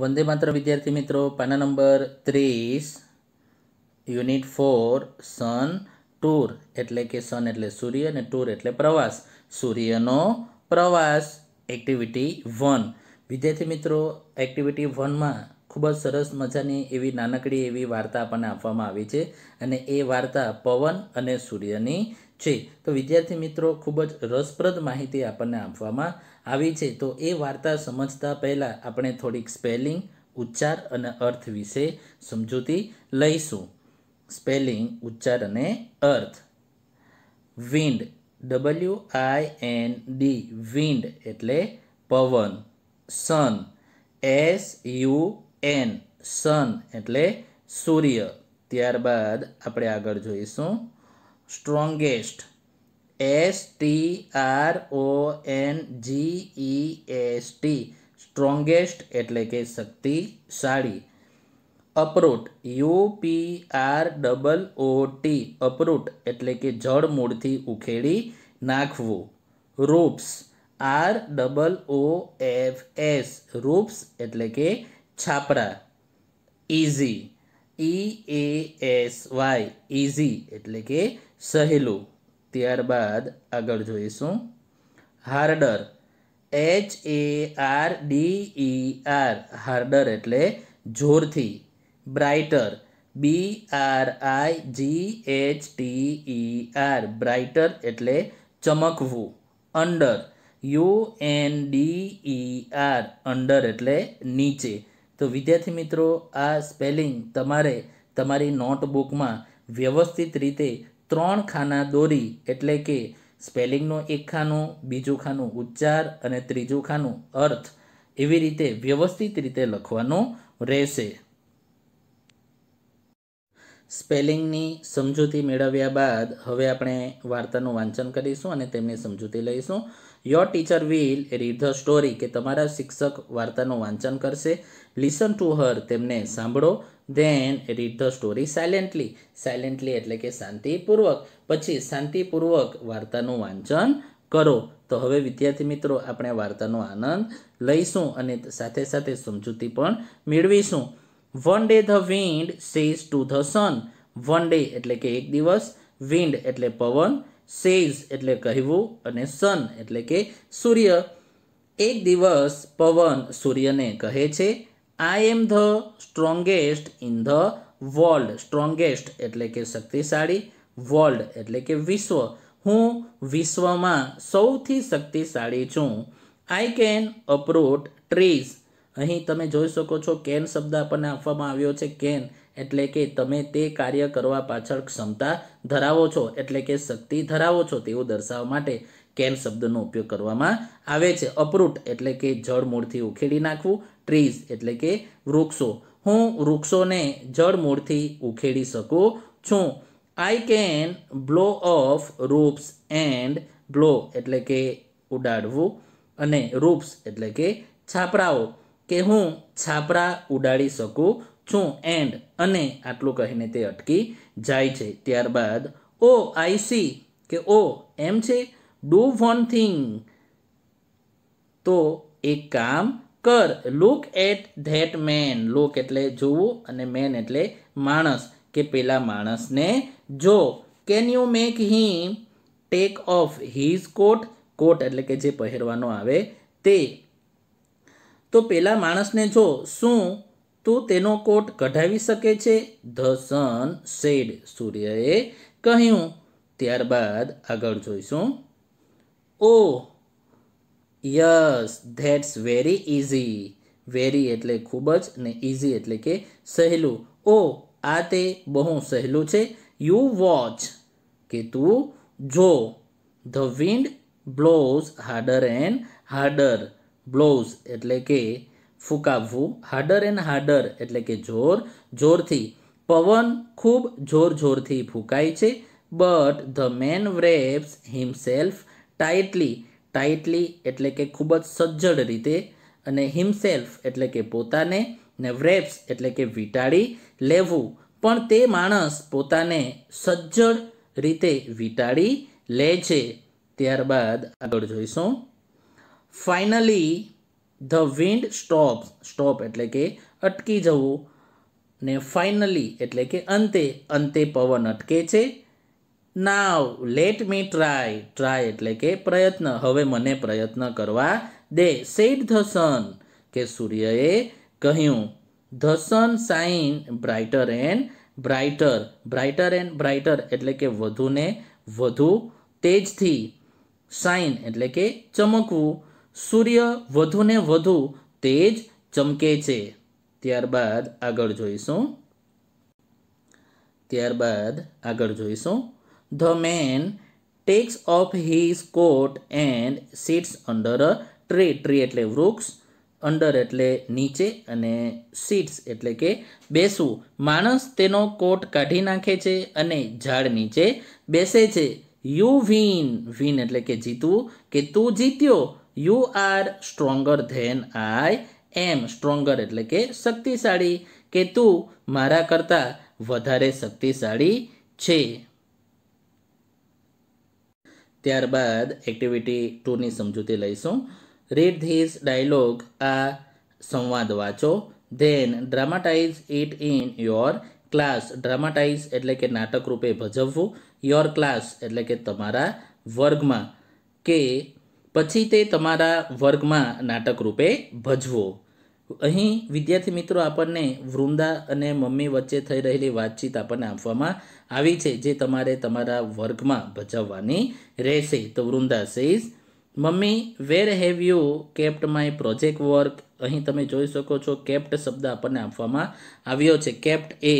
વંદે માત્ર વિદ્યાર્થી મિત્રો, પાના નંબર ત્રીસ, યુનિટ ફોર, સન, ટૂર, એટલે કે સન એટલે સૂર્ય અને ટૂર એટલે પ્રવાસ. સૂર્યનો પ્રવાસ એક્ટિવિટી વન વિદ્યાર્થી મિત્રો એક્ટિવિટી વનમાં ખૂબ જ સરસ મજાની એવી નાનકડી એવી વાર્તા આપણને આપવામાં આવી છે અને એ વાર્તા પવન અને સૂર્યની છે તો વિદ્યાર્થી મિત્રો, ખૂબ જ રસપ્રદ માહિતી આપણને આપવામાં આવી છે. તો એ વાર્તા સમજતા પહેલાં આપણે થોડીક સ્પેલિંગ, ઉચ્ચાર અને અર્થ વિશે સમજૂતી લઈશું. સ્પેલિંગ, ઉચ્ચાર અને અર્થ. Wind W I N D wind એટલે પવન, sun. S U N sun એટલે સૂર્ય. ત્યારબાદ આપણે આગળ જોઈશું. Strongest. S T R O N G E S T strongest એટલે કે શક્તિશાળી. Uproot. U P R double O T. Uproot એટલે કે જળ મૂળથી ઉખેડી નાખવું. Roofs. R double O F S. Roofs એટલે કે છાપરા. Easy E A S Y. Easy એટલે કે સહેલું. ત્યારબાદ આગળ જોઈશું. Harder. H A R D E R harder એટલે જોરથી. Brighter. B R I G H T E R brighter એટલે ચમકવું. Under. U N D E R under એટલે નીચે. તો વિદ્યાર્થી મિત્રો, આ સ્પેલિંગ તમારે તમારી નોટબુકમાં વ્યવસ્થિત રીતે ત્રણ ખાના દોરી એટલે કે સ્પેલિંગનું એક ખાનું, બીજું ખાનું ઉચ્ચાર અને ત્રીજું ખાનું અર્થ એવી રીતે વ્યવસ્થિત રીતે લખવાનું રહેશે. સ્પેલિંગની સમજૂતી મેળવ્યા બાદ હવે આપણે વાર્તાનું વાંચન કરીશું અને તેમની સમજૂતી લઈશું. Your teacher will read the story કે તમારા શિક્ષક વાર્તાનું વાંચન કરશે. લિસન ટુ હર તેમને સાંભળો. Then read the story silently silently એટલે કે શાંતિપૂર્વક. પછી શાંતિપૂર્વક વાર્તાનું વાંચન કરો. તો હવે વિદ્યાર્થી મિત્રો, આપણે વાર્તાનો આનંદ લઈશું અને સાથે સાથે સમજૂતી પણ મેળવીશું. One day the wind says to the sun one day એટલે કે એક દિવસ. વિન્ડ એટલે પવન. સેઝ એટલે કહેવું અને સન એટલે કે સૂર્ય. એક દિવસ પવન સૂર્યને કહે છે I am the strongest in the world strongest એટલે કે શક્તિશાળી. વર્લ્ડ એટલે કે વિશ્વ. હું વિશ્વમાં સૌથી શક્તિશાળી છું. આઈ કેન અપ્રોટ ટ્રીઝ અહીં તમે જોઈ શકો છો કેન શબ્દ આપણને આપવામાં આવ્યો છે કેન એટલે કે તમે તે કાર્ય કરવા પાછળ ક્ષમતા ધરાવો છો એટલે કે શક્તિ ધરાવો છો તેવું દર્શાવવા માટે કેન શબ્દનો ઉપયોગ કરવામાં આવે છે. અપરૂટ એટલે કે જળ મૂળથી ઉખેડી નાખવું, ટ્રીઝ એટલે કે વૃક્ષો. હું વૃક્ષોને જળ મૂળથી ઉખેડી શકું છું. I can blow off roofs and blow એટલે કે ઉડાડવું અને રૂપ્સ એટલે કે છાપરાઓ. કે હું છાપરા ઉડાડી શકું છું એન્ડ અને આટલું કહીને તે અટકી જાય છે. ત્યારબાદ, ઓ, આઈ સી કે ઓ, એમ છે? Do one thing. તો એક કામ કર, look at that man. Look એટલે જોવું અને મેન એટલે માણસ, કે પેલા માણસને જો. Can you make him take off his coat? Coat એટલે કે જે પહેરવાનો આવે તે. તો પેલા માણસને જો શું, તું તેનો કોટ કઢાવી શકે છે? ધ સન સેડ સૂર્યએ કહ્યું. ત્યારબાદ આગળ જોઈશું. ઓ yes, that's very easy very એટલે ખૂબ જ ને ઇઝી એટલે કે સહેલું. ઓ આ તે બહુ સહેલું છે. યુ વોચ, કે તું જો. The wind blows harder and harder. Blows એટલે કે ફૂંકાવવું, હાર્ડર એન્ડ હાર્ડર એટલે કે જોર, જોરથી. પવન ખૂબ જોર જોરથી ફૂંકાય છે, but the man wraps himself tightly. Tightly એટલે કે ખૂબ જ સજ્જડ રીતે અને હિમસેલ્ફ એટલે કે પોતાને ને વ્રેપ્સ એટલે કે વીંટાળી લેવું. પણ તે માણસ પોતાને સજ્જડ રીતે વીંટાળી લે છે. ત્યારબાદ આગળ જોઈશું. Finally the wind stop stop એટલે કે અટકી જવું. ને ફાઇનલી એટલે કે અંતે અંતે પવન અટકે છે. Now let me try try એટલે કે પ્રયત્ન. હવે મને પ્રયત્ન કરવા દે સેડ ધ સન કે સૂર્યએ કહ્યું. The sun shine brighter and brighter brighter and brighter એટલે કે વધુને વધુ તેજથી. સાઇન એટલે કે ચમકવું. સૂર્ય વધુને વધુ તેજ ચમકે છે. ત્યારબાદ આગળ જોઈશું. ત્યારબાદ આગળ જોઈશું. The man takes off his coat and sits under a tree tree એટલે વૃક્ષ અંડર એટલે નીચે અને સીટ્સ એટલે કે બેસવું. માણસ તેનો કોટ કાઢી નાખે છે અને ઝાડ નીચે બેસે છે. યુ વિન વિન એટલે કે જીતવું. કે તું જીત્યો. You are stronger than I am stronger એટલે કે શક્તિશાળી. કે તું મારા કરતાં વધારે શક્તિશાળી છે. ત્યારબાદ એક્ટિવિટી ટુની સમજૂતી લઈશું. રીડ ધીસ ડાયલોગ આ સંવાદ વાંચો. Then dramatize it in your class dramatize એટલે કે નાટક રૂપે ભજવવું. યોર ક્લાસ એટલે કે તમારા વર્ગમાં. કે પછી તે તમારા વર્ગમાં નાટક રૂપે ભજવો. અહીં વિદ્યાર્થી મિત્રો આપણને વૃંદા અને મમ્મી વચ્ચે થઈ રહેલી વાતચીત આપણને આપવામાં આવી છે, જે તમારે તમારા વર્ગમાં ભજવવાની રહેશે. તો Vrinda says mummy where have you kept my project work અહીં તમે જોઈ શકો છો કેપ્ટ શબ્દ આપણને આપવામાં આવ્યો છે. કેપ્ટ એ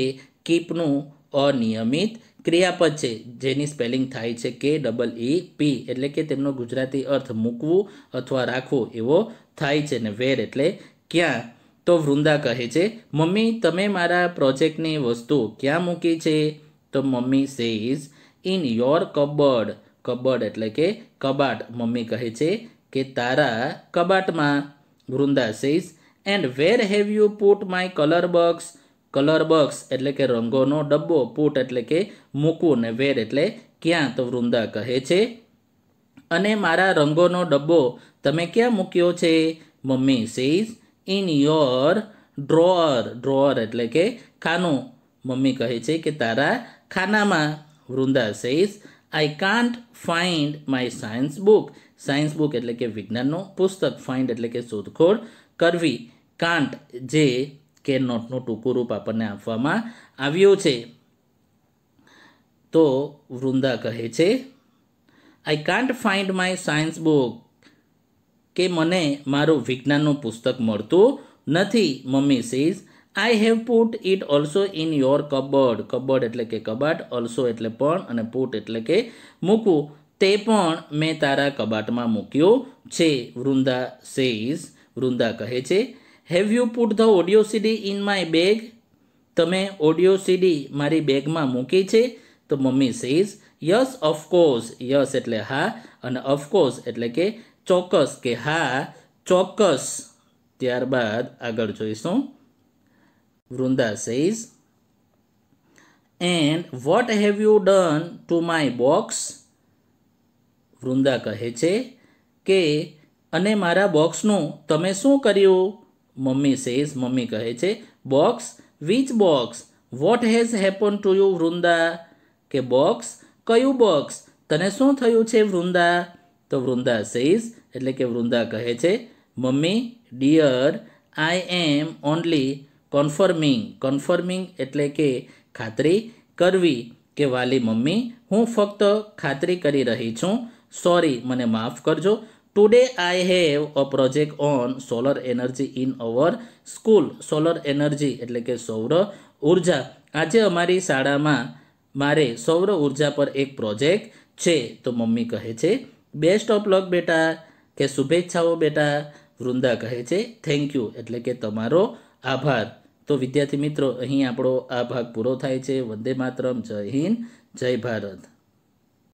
કીપનું અનિયમિત ક્રિયાપદ છે, જેની સ્પેલિંગ થાય છે કે ડબલ ઈ પી, એટલે કે તેમનો ગુજરાતી અર્થ મૂકવું અથવા રાખવું એવો થાય છે ને વેર એટલે ક્યાં. તો વૃંદા કહે છે, મમ્મી, તમે મારા પ્રોજેક્ટની વસ્તુ ક્યાં મૂકી છે? તો mummy says in your cupboard cupboard એટલે કે કબાટ. મમ્મી કહે છે કે, તારા કબાટમાં. Vrinda says and where have you put my colour box colour box એટલે કે રંગોનો ડબ્બો, પુટ એટલે કે મૂકવું ને વેર એટલે ક્યાં તો વૃંદા કહે છે. અને મારા રંગોનો ડબ્બો તમે ક્યાં મૂક્યો છે? Mummy says in your drawer drawer એટલે કે ખાનું. મમ્મી કહે છે કે, તારા ખાનામાં. Vrinda says I can't find my science book science book એટલે કે વિજ્ઞાનનું પુસ્તક. ફાઇન્ડ એટલે કે શોધખોળ કરવી. કાન્ટ જે કે નોટનું ટૂંકું રૂપ આપણને આપવામાં આવ્યું છે. તો વૃંદા કહે છે I can't find my science book કે મને મારું વિજ્ઞાનનું પુસ્તક મળતું નથી. Mummy says I have put it also in your cupboard cupboard એટલે કે કબાટ ઓલ્સો એટલે પણ અને પુટ એટલે કે મૂકવું. તે પણ મેં તારા કબાટમાં મૂક્યું છે. વૃંદા સેઝ વૃંદા કહે છે have you put the audio CD in my bag તમે ઓડિયો સીડી મારી બેગમાં મૂકી છે? તો mummy says yes of course yes એટલે હા અને ઓફકોર્સ એટલે કે ચોક્કસ કે હા, ચોક્કસ. ત્યારબાદ આગળ જોઈશું. Vrinda says and what have you done to my box Vrinda કહે છે કે, અને મારા બોક્સનું તમે શું કર્યું? મમ્મી સેઝ મમ્મી કહે છે box which box what has happen to you Vrinda? કે બોક્સ કયું બોક્સ તને શું થયું છે, વૃંદા? તો વૃંદા સેઝ એટલે કે વૃંદા કહે છે, mummy dear I am only confirming confirming એટલે કે ખાતરી કરવી કે, વાલી મમ્મી, હું ફક્ત ખાતરી કરી રહી છું. સોરી મને માફ કરજો. Today I have a project on solar energy in our school solar energy એટલે કે સૌર ઊર્જા. આજે અમારી શાળામાં મારે સૌર ઊર્જા પર એક પ્રોજેક્ટ છે. તો મમ્મી કહે છે બેસ્ટ ઓફ લક બેટા. કે શુભેચ્છાઓ બેટા. વૃંદા કહે છે થેન્ક યુ એટલે કે તમારો આભાર. તો વિદ્યાર્થી મિત્રો, અહીં આપણો આ ભાગ પૂરો થાય છે. વંદે માતરમ. જય હિન્દ. જય ભારત.